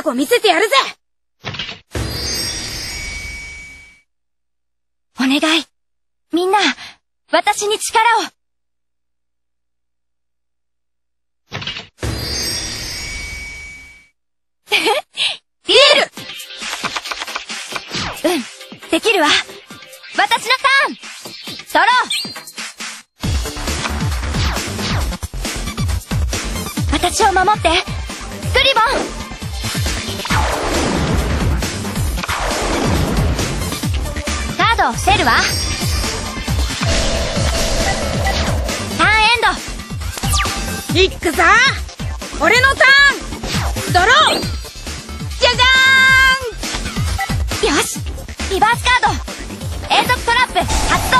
とこ見せてやるぜお願い。みんな、私に力を。ディエルうん、できるわ。私のターンドロー私を守ってドを伏せるわターンエンド。いっくぞ。俺のターン。ドロー。じゃじゃよし。リバースカード。永続トラップ。発動。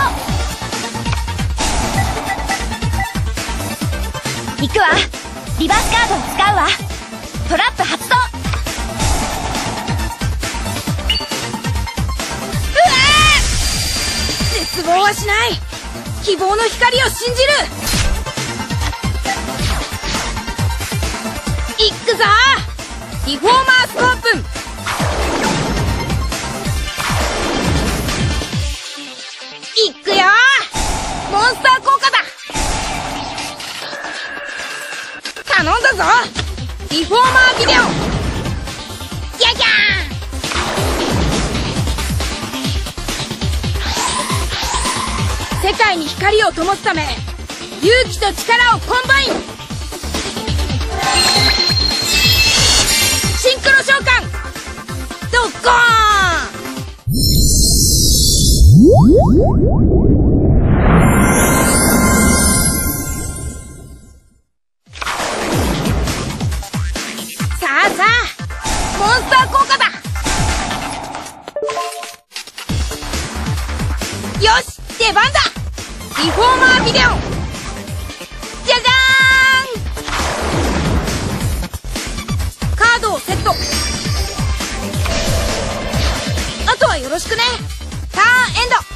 行くわ。リバースカードを使うわ。トラップ発動絶望はしない。希望の光を信じる。いくぞ。リフォーマースコープン。いくよ。モンスター効果だ。頼んだぞ。リフォーマービデオ。ギャギャー。ン世界に光を灯すため勇気と力をコンバイン。シンクロ召喚。ドッコーン。さあさあモンスター効果だ。よし出番だ。リフォーマービデオ。じゃじゃーん！カードをセット。あとはよろしくね。ターンエンド。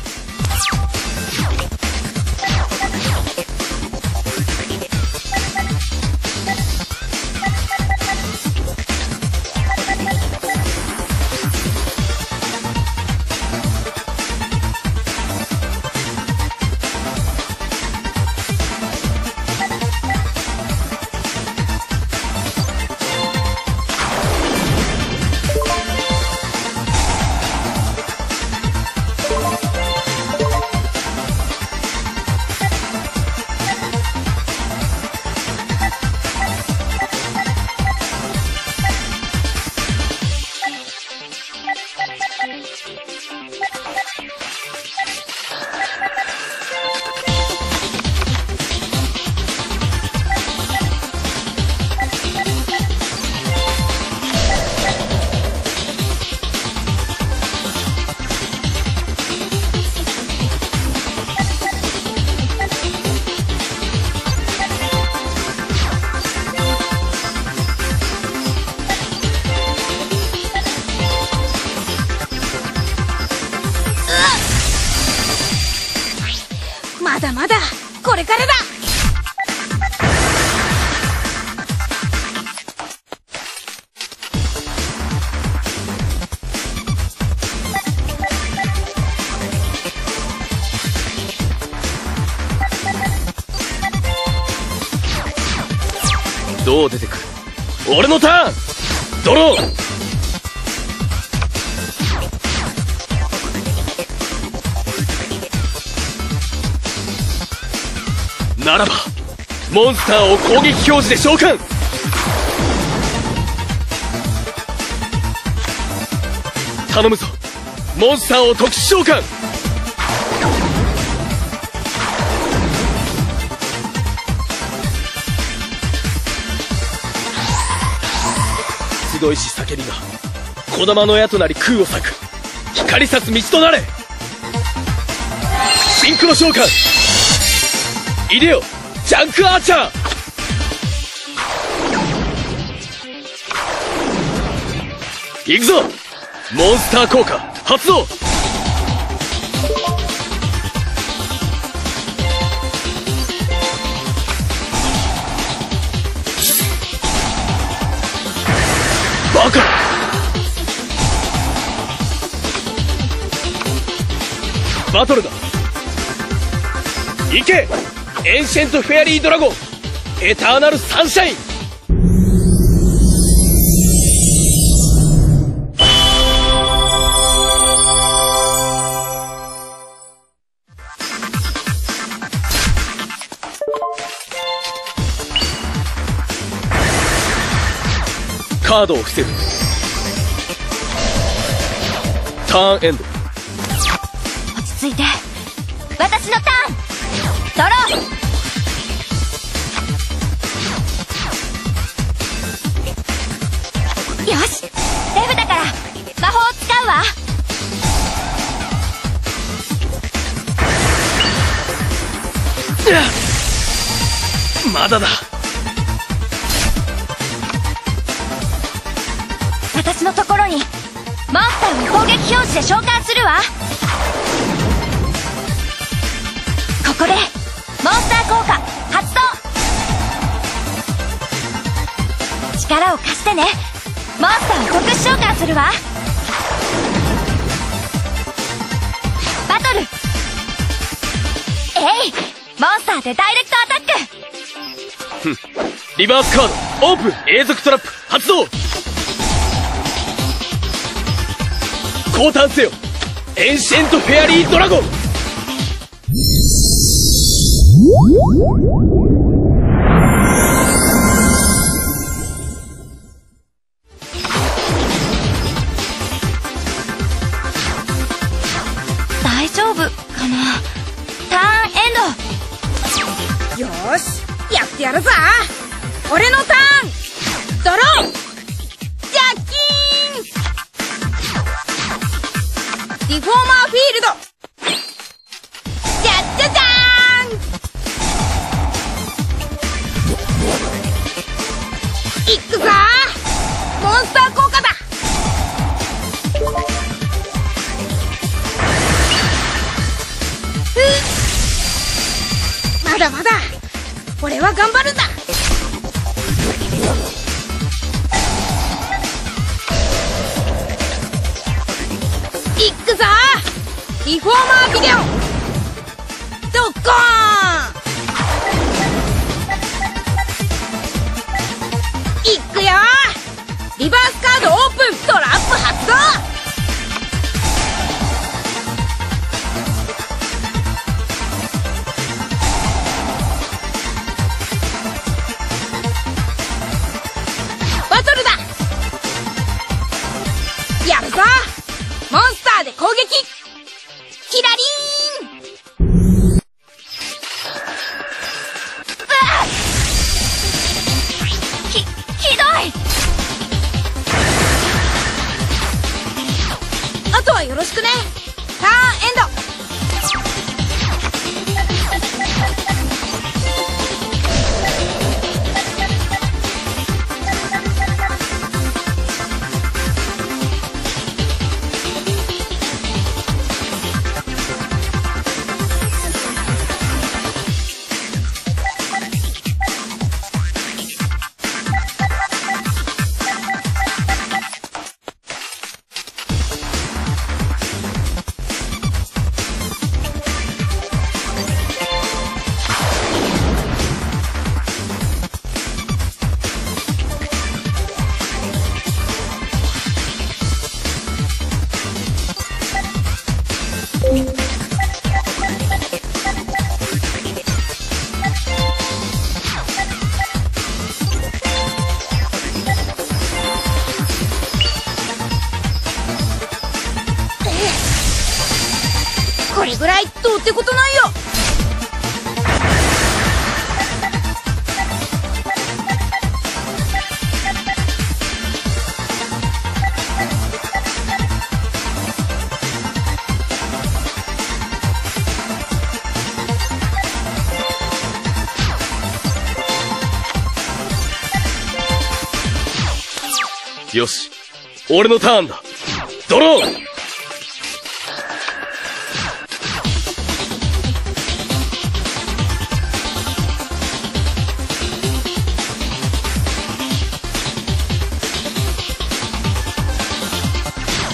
これからだならばモンスターを攻撃表示で召喚。頼むぞ。モンスターを特殊召喚。集いし叫びが児玉の矢となり空を裂く。光さす道となれ。シンクロ召喚。イデオジャンクアーチャー。行くぞモンスター効果発動。バカ。バトルだ。行け。エンシェントフェアリードラゴンエターナルサンシャイン。カードを伏せる。ターンエンド。落ち着いて。私のターン。ドロ。ーよしデブだから魔法を使うわ。まだだ。私のところにモンスターを攻撃表示で召喚するわ。ここで効果発動。力を貸してね。モンスターを特殊召喚するわ。バトル。えいモンスターでダイレクトアタック。リバースカード。オープン。永続トラップ。発動。降誕せよ。エンシェントフェアリードラゴン。Música いくぞ。モンスター効果だ。まだまだ。俺は頑張るんだ。よし。俺のターンだ。ドローン。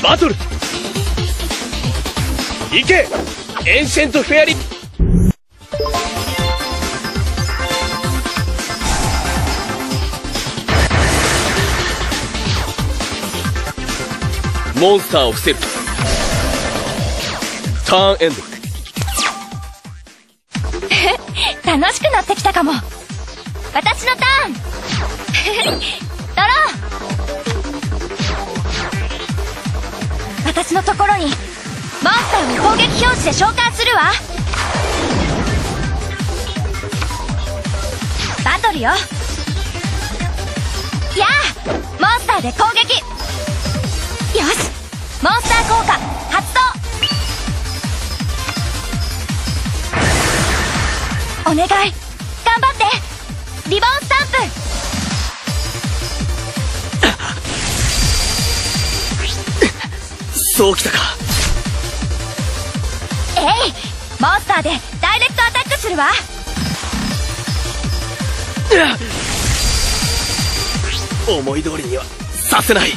バトル。行け。エンシェントフェアリーモンスターを伏せる。ターンエンド。楽しくなってきたかも。私のターン。ドロー。私のところにモンスターを攻撃表示で召喚するわ。バトルよ。やあモンスターで攻撃。モンスター効果発動お願い頑張ってリボンスタンそうきたか。プえいモンスターでダイレクトアタックするわ。思い通りにはさせない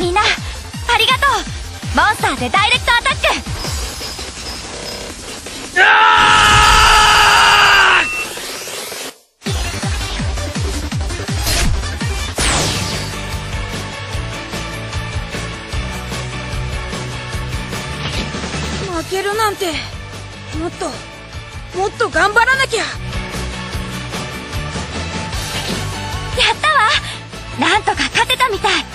みんなありがとう。モンスターでダイレクトアタック。負けるなんてもっともっと頑張らなきゃ。やったわ。なんとか勝てたみたい。